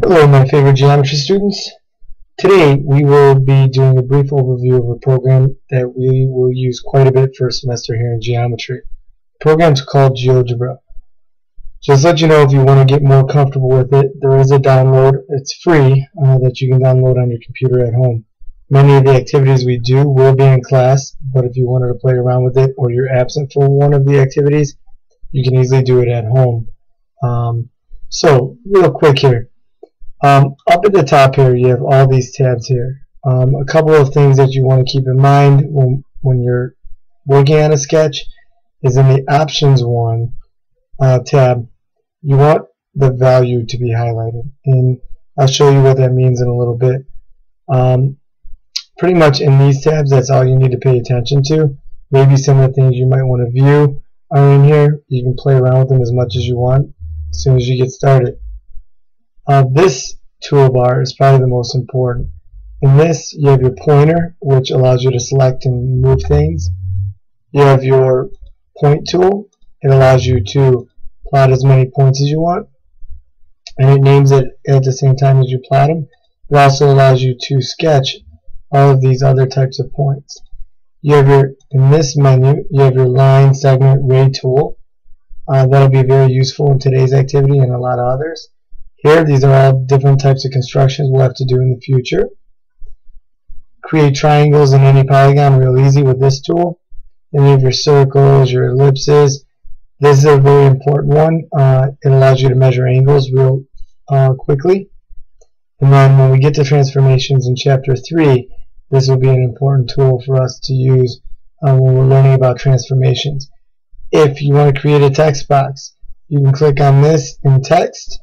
Hello my favorite geometry students. Today we will be doing a brief overview of a program that we will use quite a bit for a semester here in geometry. The program's called GeoGebra. Just let you know if you want to get more comfortable with it, there is a download. It's free uh, that you can download on your computer at home. Many of the activities we do will be in class, but if you wanted to play around with it or you're absent for one of the activities, you can easily do it at home. Um, so, real quick here. Um, up at the top here, you have all these tabs here. Um, a couple of things that you want to keep in mind when, when you're working on a sketch is in the options one uh, tab, you want the value to be highlighted. And I'll show you what that means in a little bit. Um, pretty much in these tabs, that's all you need to pay attention to. Maybe some of the things you might want to view are in here. You can play around with them as much as you want as soon as you get started. Uh, this toolbar is probably the most important. In this, you have your pointer, which allows you to select and move things. You have your point tool. It allows you to plot as many points as you want. And it names it at the same time as you plot them. It also allows you to sketch all of these other types of points. You have your, in this menu, you have your line segment ray tool. Uh, that'll be very useful in today's activity and a lot of others. Here, these are all different types of constructions we'll have to do in the future. Create triangles in any polygon real easy with this tool. Any of your circles, your ellipses. This is a very important one. Uh, it allows you to measure angles real uh, quickly. And then when we get to transformations in chapter 3, this will be an important tool for us to use uh, when we're learning about transformations. If you want to create a text box, you can click on this in text.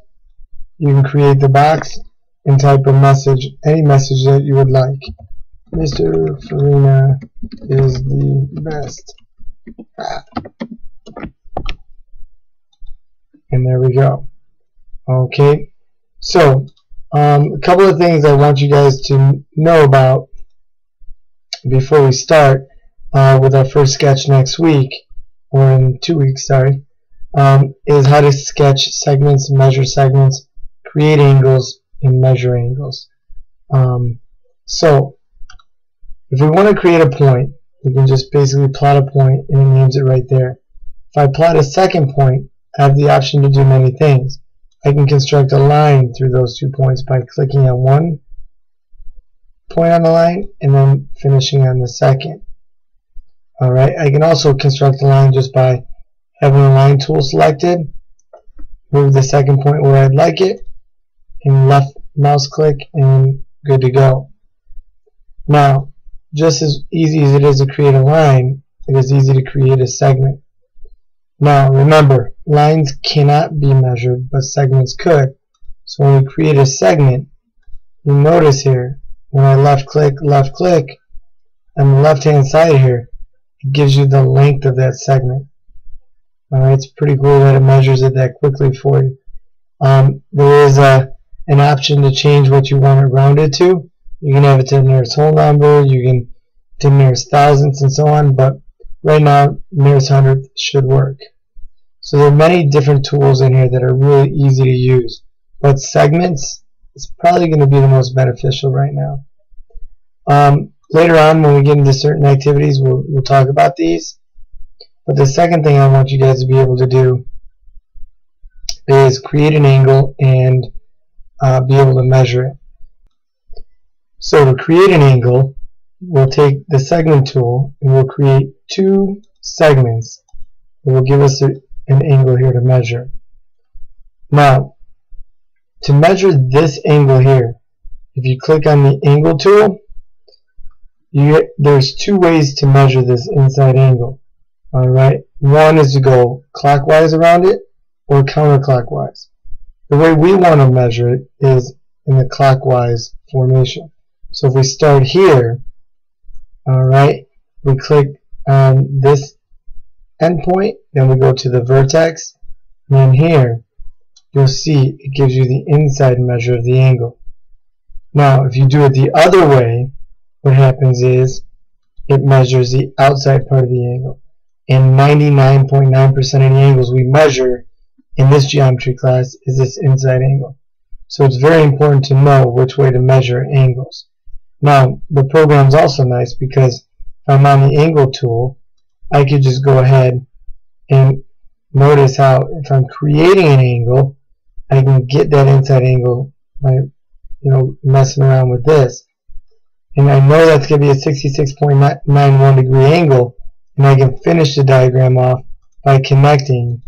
You can create the box and type a message, any message that you would like. Mr. Farina is the best. And there we go. Okay, so um, a couple of things I want you guys to know about before we start uh, with our first sketch next week, or in two weeks, sorry, um, is how to sketch segments, measure segments, create angles, and measure angles. Um, so, if we want to create a point, we can just basically plot a point and it names it right there. If I plot a second point, I have the option to do many things. I can construct a line through those two points by clicking on one point on the line and then finishing on the second. Alright, I can also construct a line just by having a line tool selected, move the second point where I'd like it, and left mouse click and good to go. Now, just as easy as it is to create a line, it is easy to create a segment. Now, remember, lines cannot be measured, but segments could. So when we create a segment, you notice here, when I left click, left click, on the left hand side here, it gives you the length of that segment. Alright, it's pretty cool that it measures it that quickly for you. Um, there is a, an option to change what you want it rounded to. You can have it to the nearest whole number, you can to the nearest thousandths and so on, but right now nearest hundredth should work. So there are many different tools in here that are really easy to use, but segments is probably going to be the most beneficial right now. Um, later on, when we get into certain activities, we'll, we'll talk about these. But the second thing I want you guys to be able to do is create an angle and uh, be able to measure it. So to create an angle, we'll take the segment tool and we'll create two segments that will give us a, an angle here to measure. Now, to measure this angle here, if you click on the angle tool, there's two ways to measure this inside angle. Alright, one is to go clockwise around it or counterclockwise. The way we want to measure it is in the clockwise formation. So if we start here, alright, we click on this endpoint, then we go to the vertex, and then here you'll see it gives you the inside measure of the angle. Now, if you do it the other way, what happens is it measures the outside part of the angle. And 99.9% .9 of the angles we measure in this geometry class is this inside angle. So it's very important to know which way to measure angles. Now, the program's also nice because if I'm on the angle tool, I could just go ahead and notice how if I'm creating an angle, I can get that inside angle by you know messing around with this. And I know that's going to be a 66.91 degree angle, and I can finish the diagram off by connecting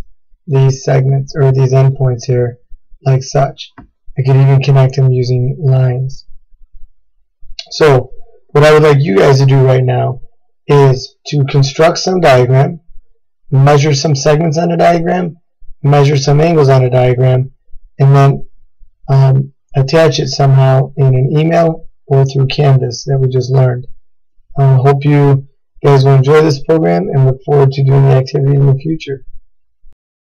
these segments or these endpoints here like such. I could even connect them using lines. So what I would like you guys to do right now is to construct some diagram, measure some segments on a diagram, measure some angles on a diagram, and then um, attach it somehow in an email or through Canvas that we just learned. I hope you guys will enjoy this program and look forward to doing the activity in the future.